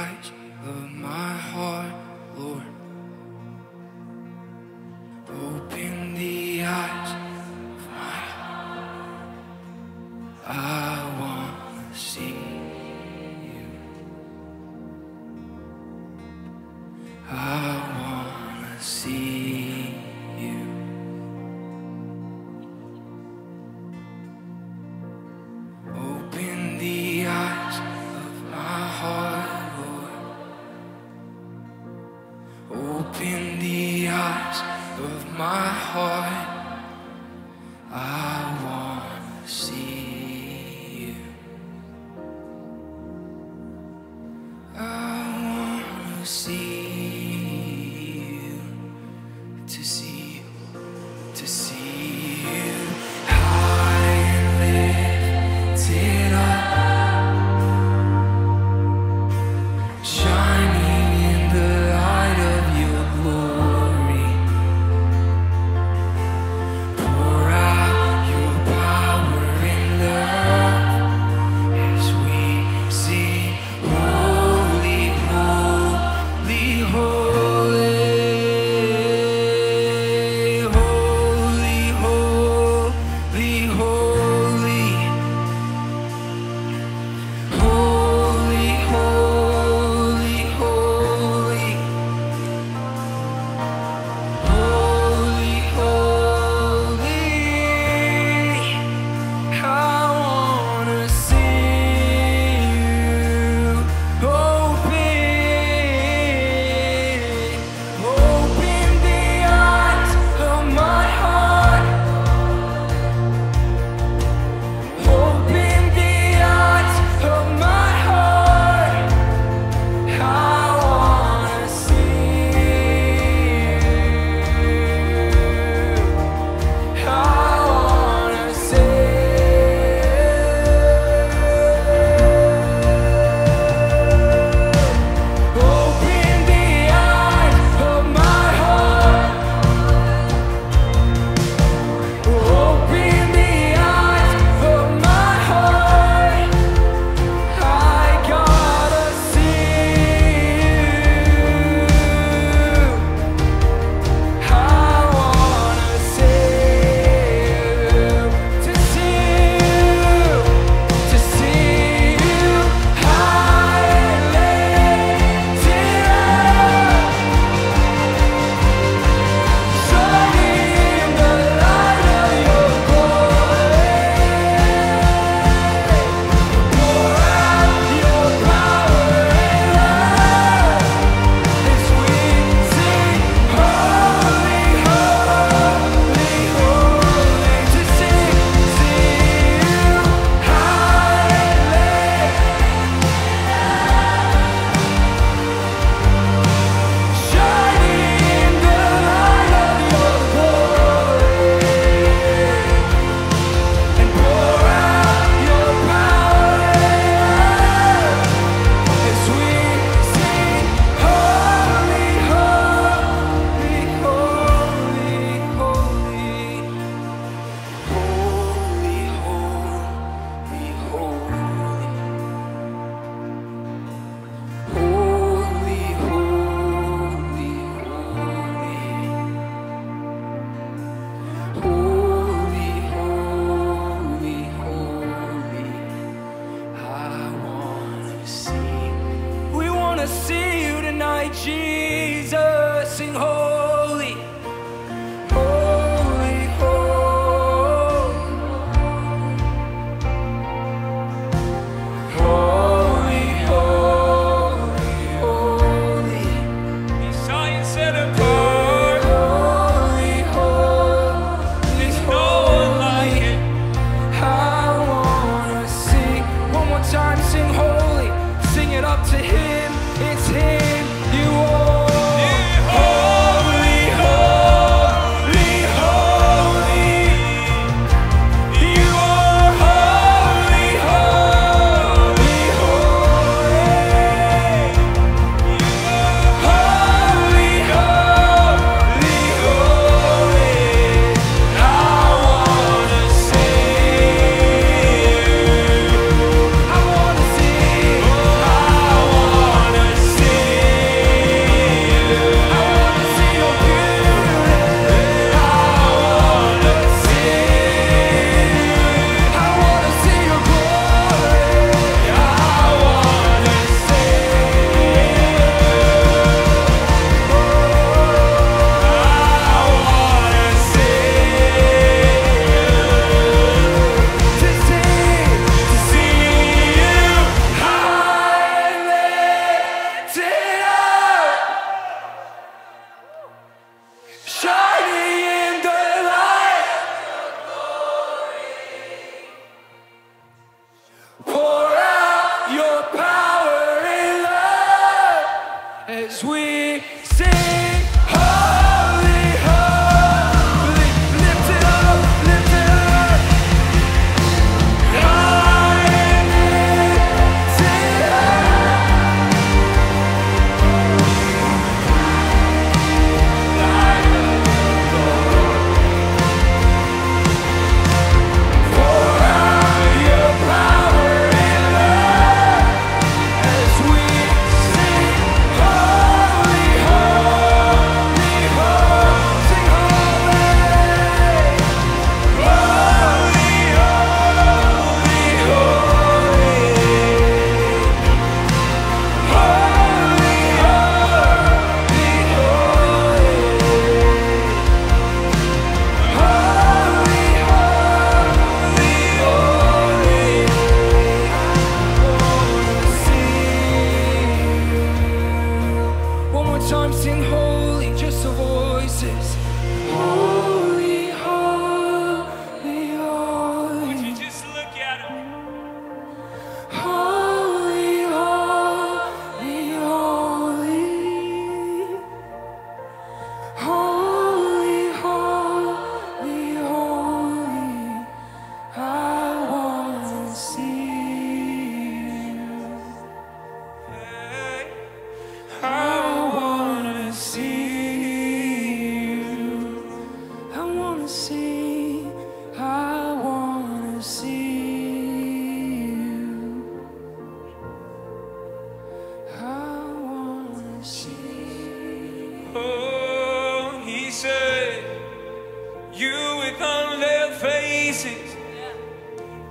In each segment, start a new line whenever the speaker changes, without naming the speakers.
eyes of my heart, Lord. Open the eyes of my heart. I want to see you. I my heart.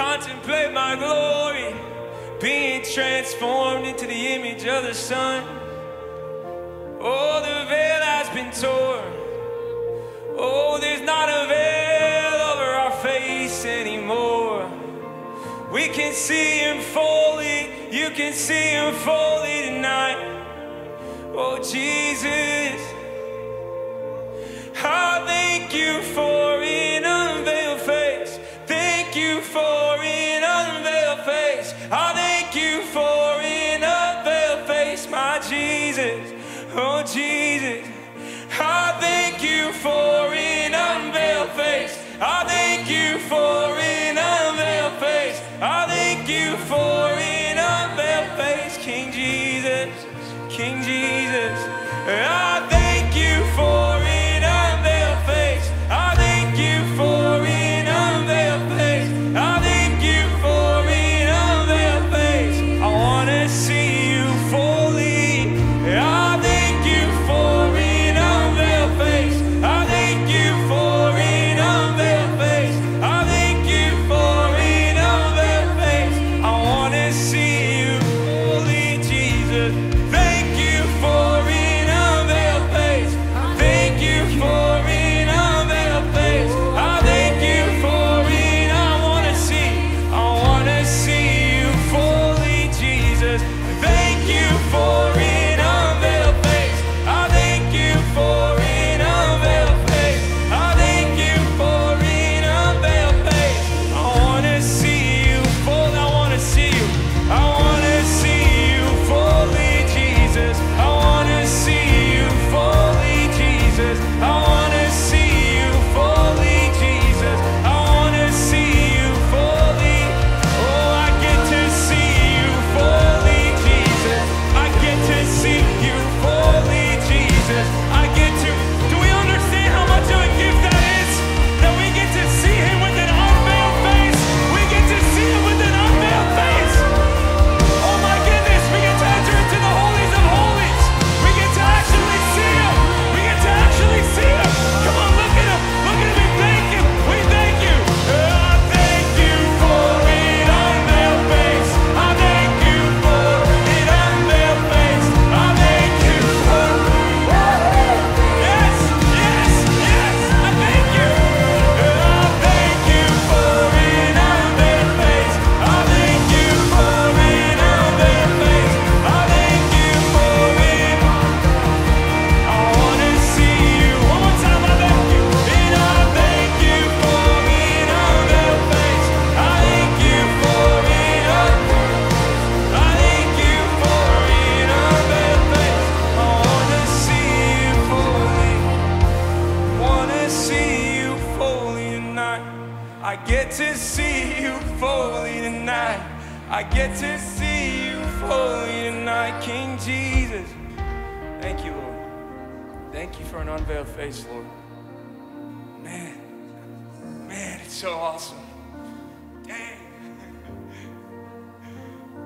Contemplate my glory, being transformed into the image of the Son. Oh, the veil has been torn. Oh, there's not a veil over our face anymore. We can see Him fully. You can see Him fully tonight. Oh, Jesus, I thank you for it. I thank you for in a veil face, my Jesus. Oh, Jesus. I thank you for an unveiled face. I thank you for an unveiled face. I thank you for an unveiled face, King Jesus, King Jesus. I I get to see you fully tonight, King Jesus. Thank you, Lord. Thank you for an unveiled face, Lord. Man, man, it's so awesome. Dang.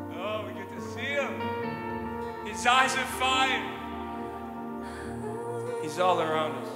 oh, we get to see him. His eyes are fire. He's all around us.